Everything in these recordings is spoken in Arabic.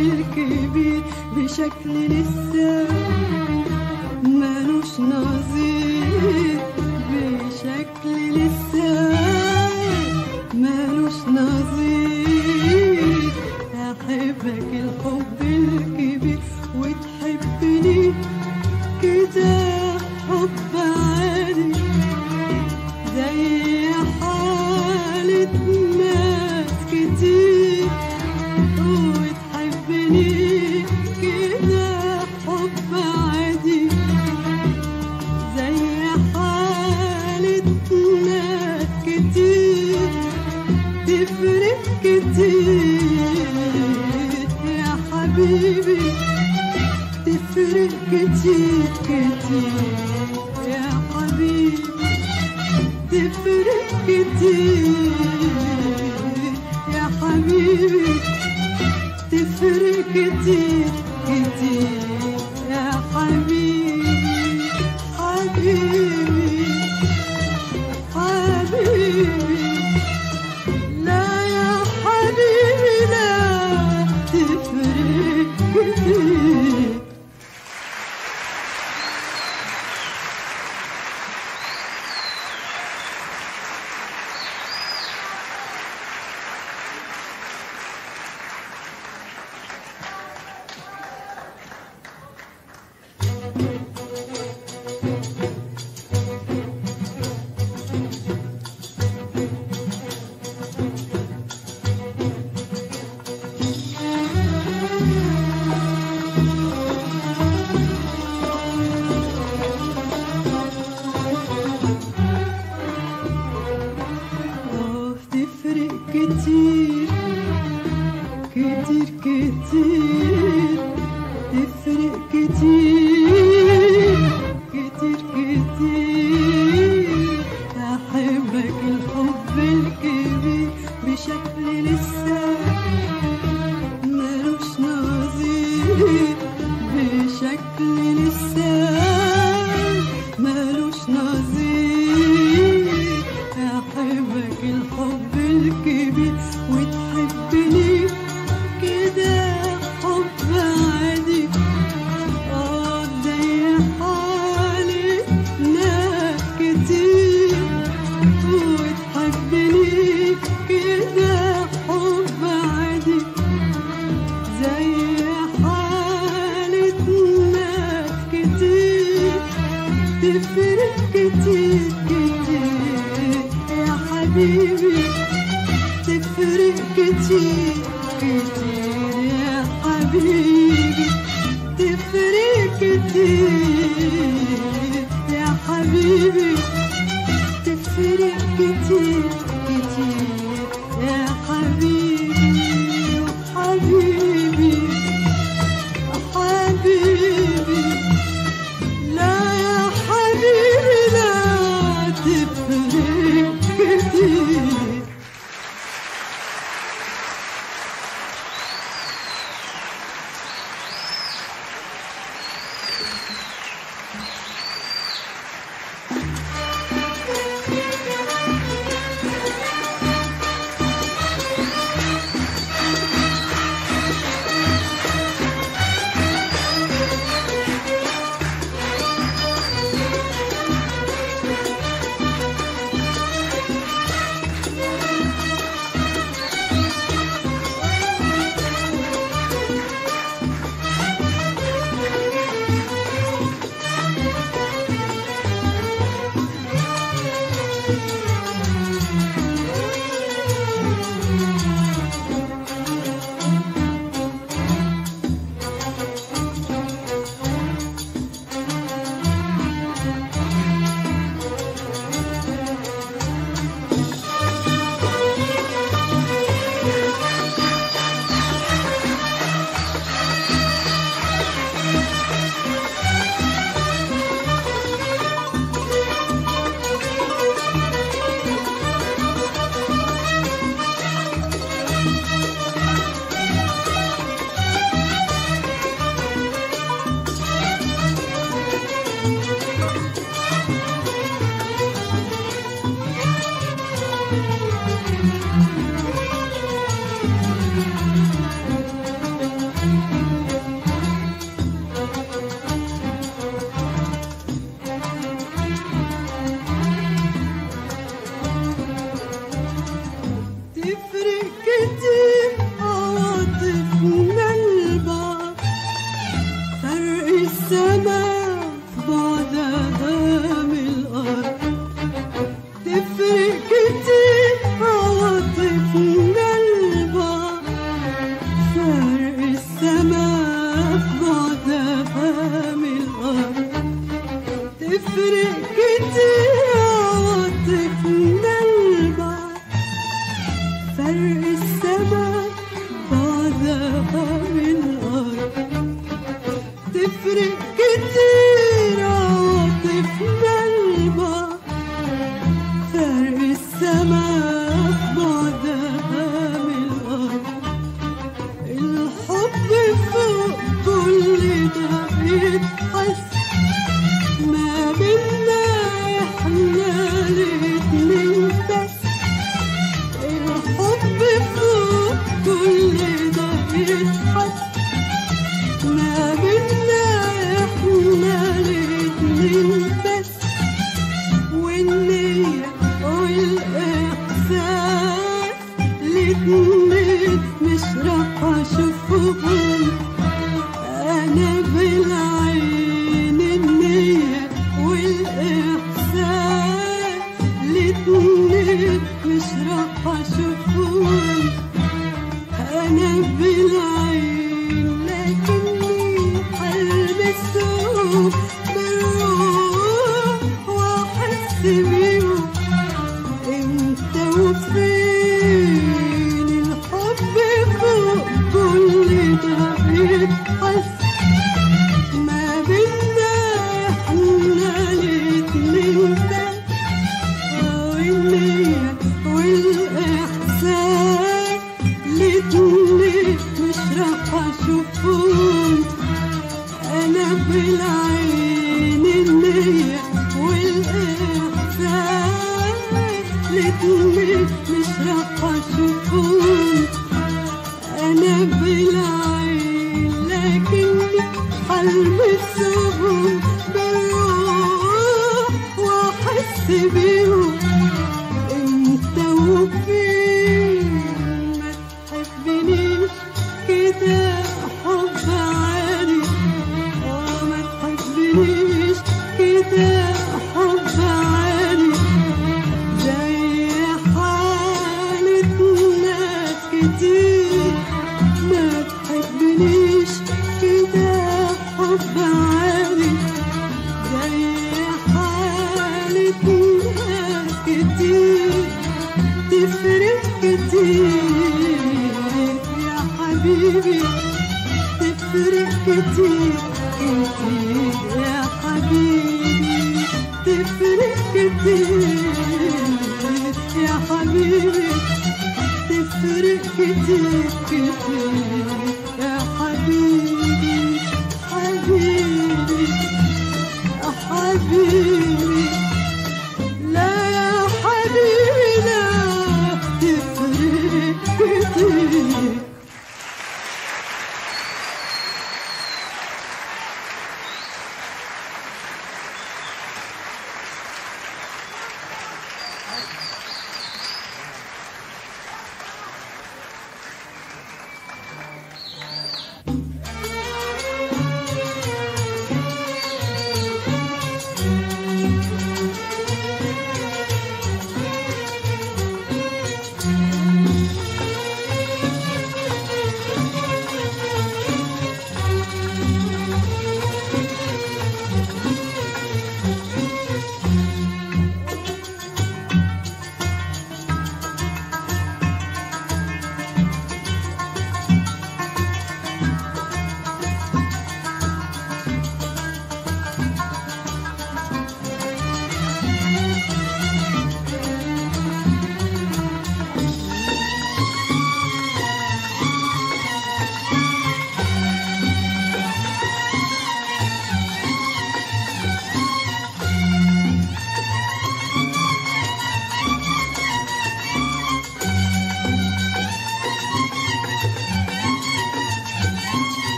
الكبير بشكل لسه مالوش نظير بشكل لسه ملوش نظير Give me. كنت يا حبيبي تفرق كتير يا حبيبي تفرق كتير كتير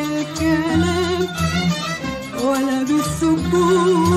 يجيش بالكلام ولا بالسكوت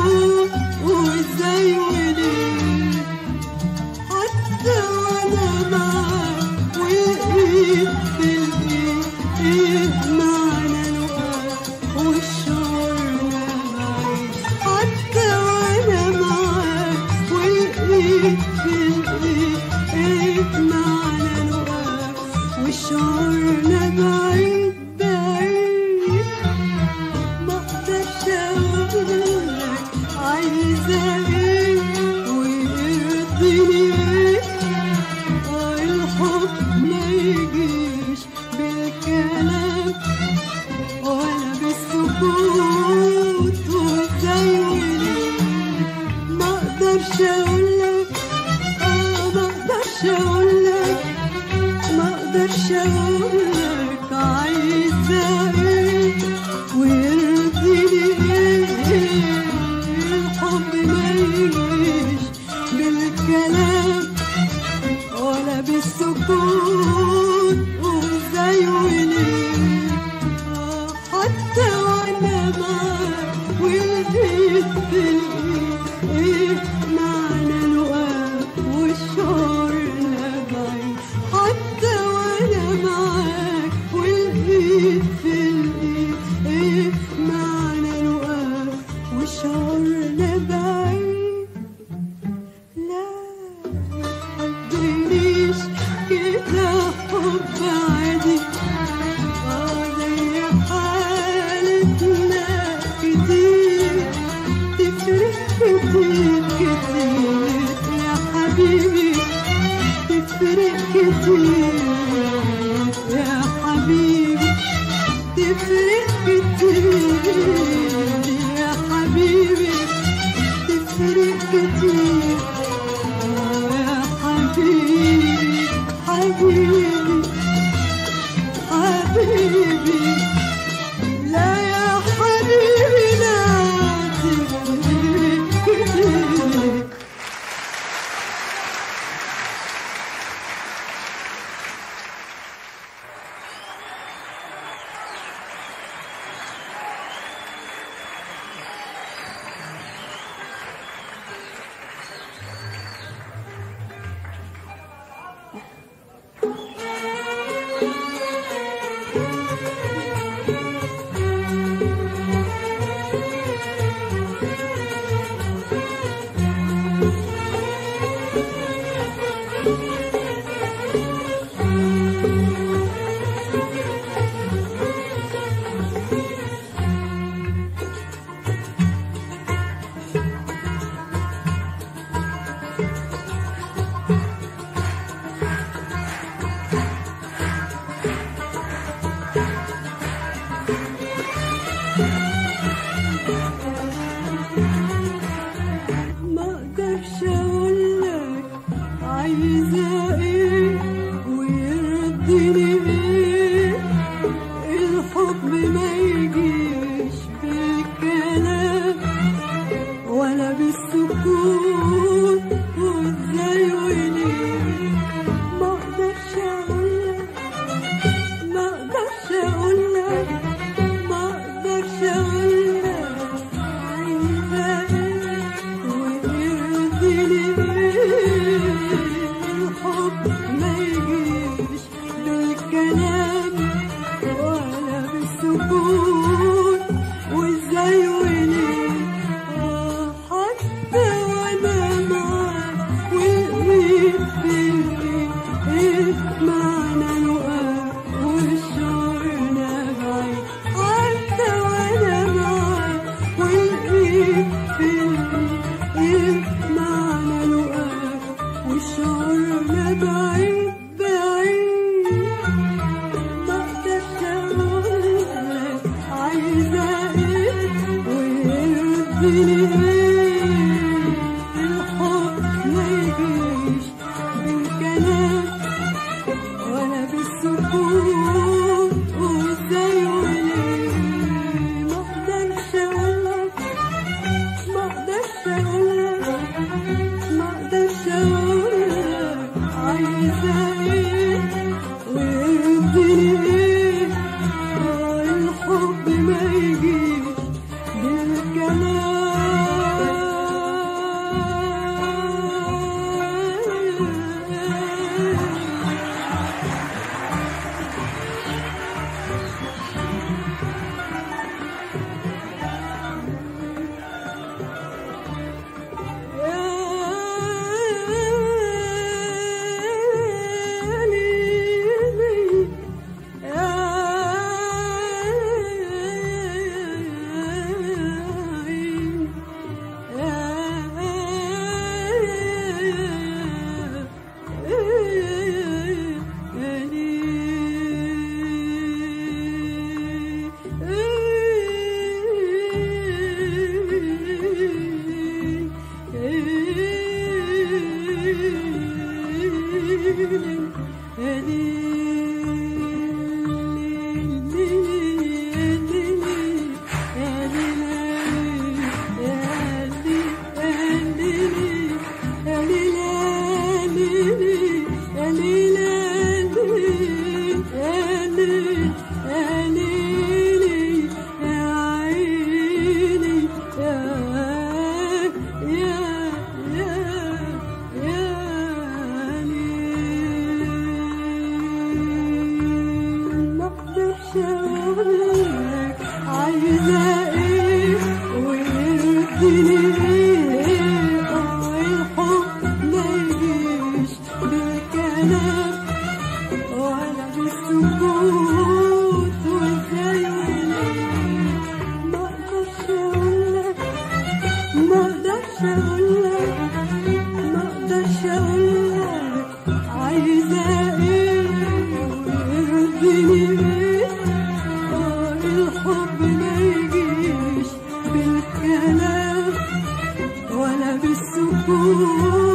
elim Ooh.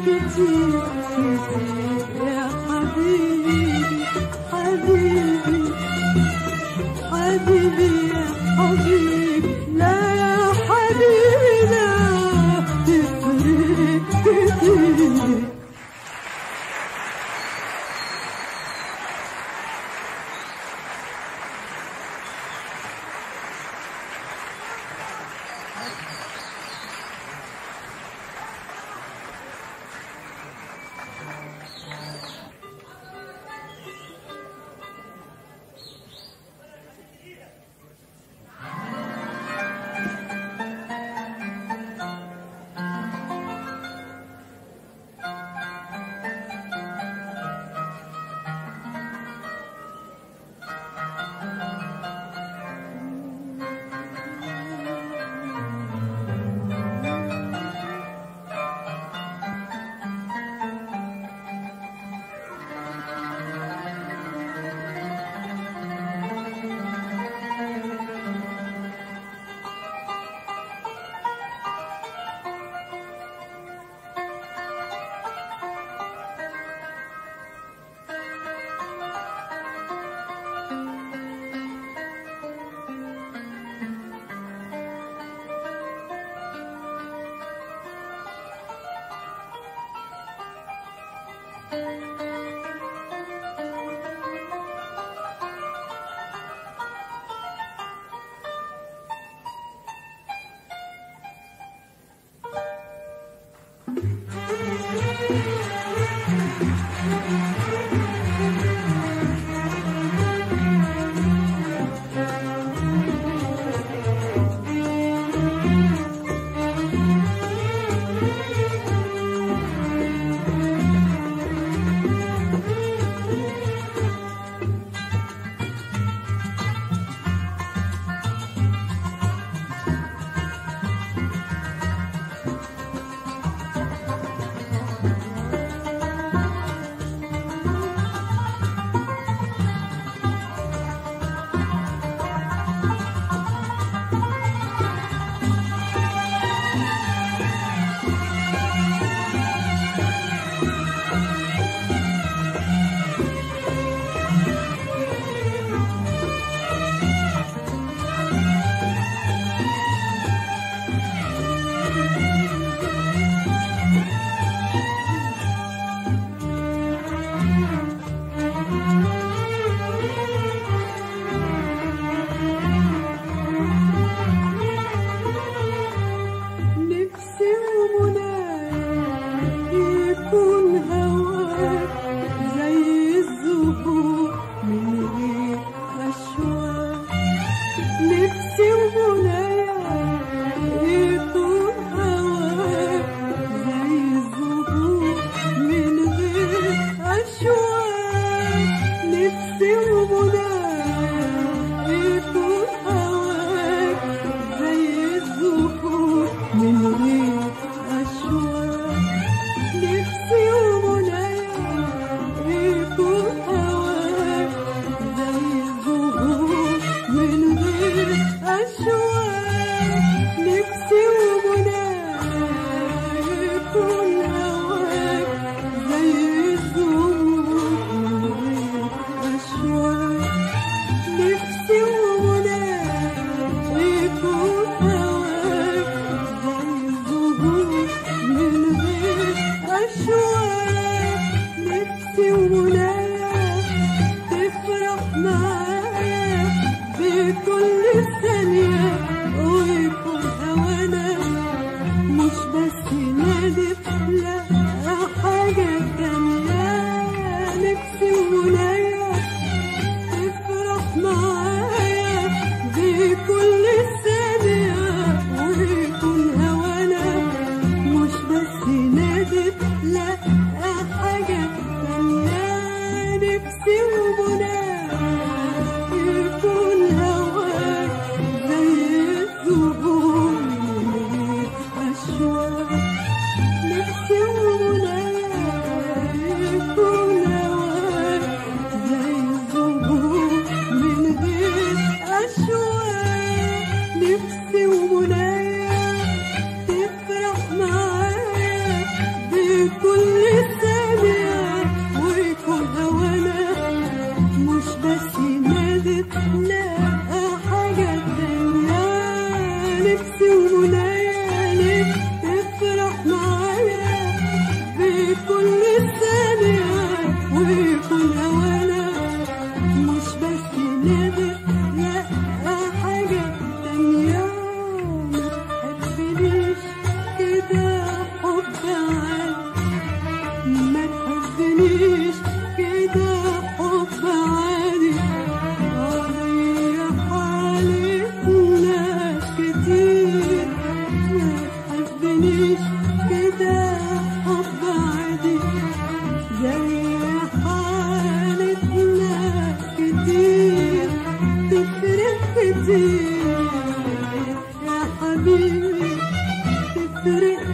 حبيبي حبيبي يا حبيبي حبيبي حبيبي يا حبيبي.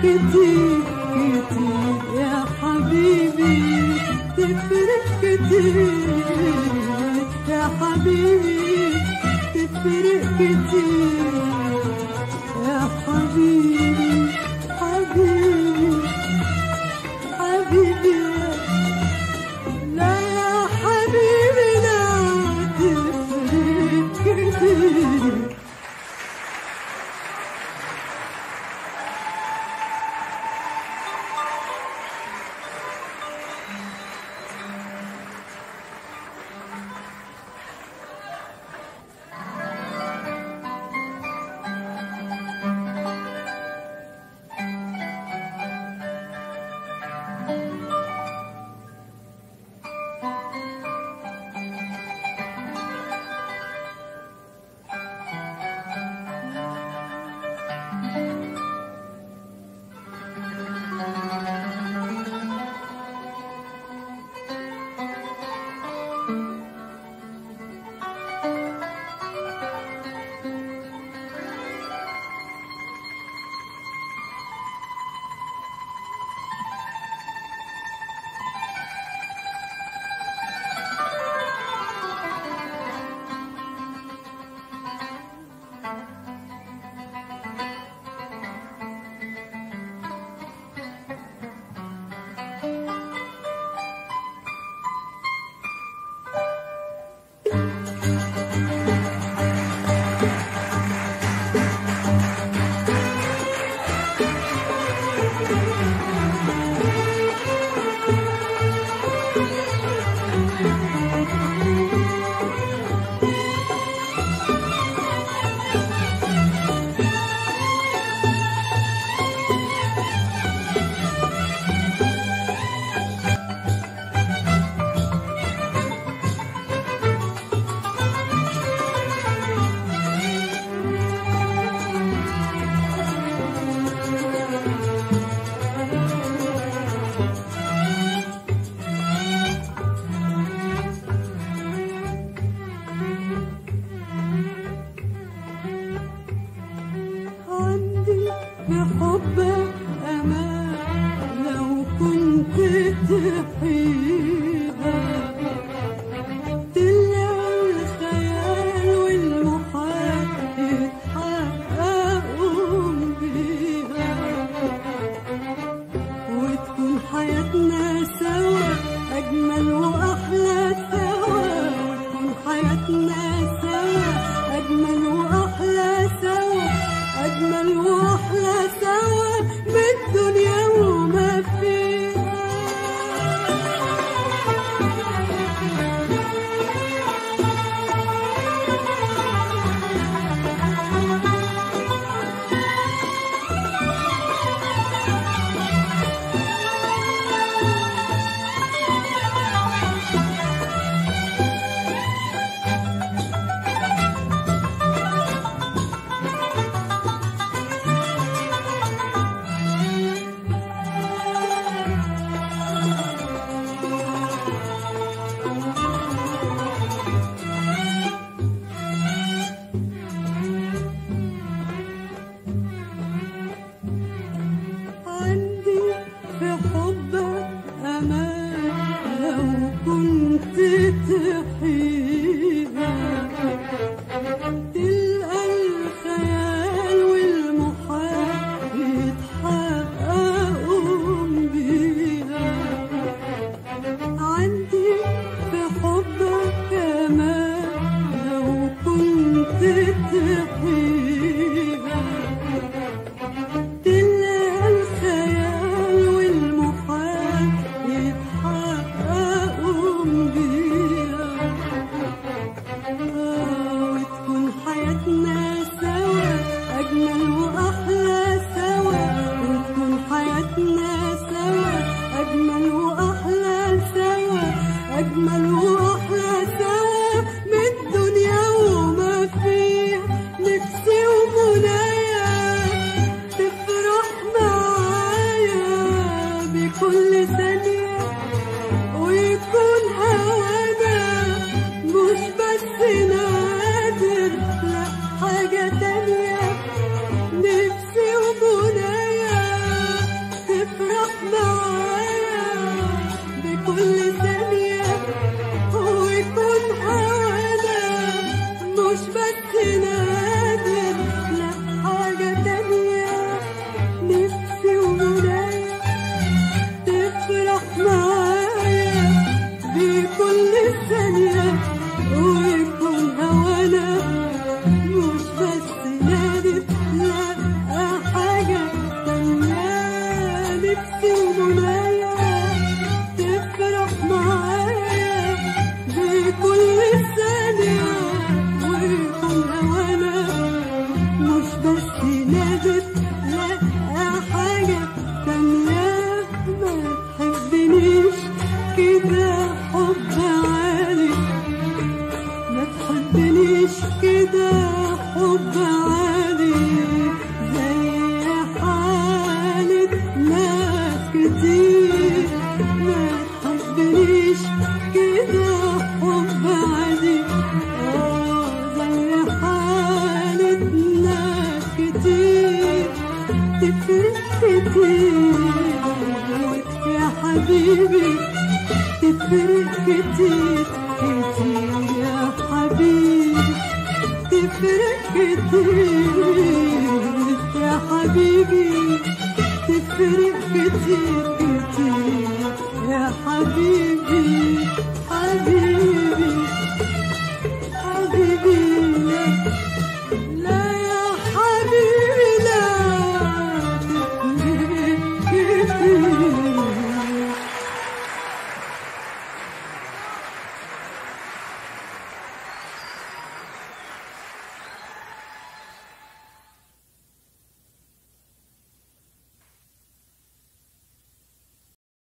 كتير كتير يا حبيبي تفرق كتير يا حبيبي تفرق كتير يا حبيبي مفيش كده حب عادي زي حالك كتير. ما كده حب عادي آه زي حالك كتير. تفرق كتير. يا حبيبي تفرق كتير.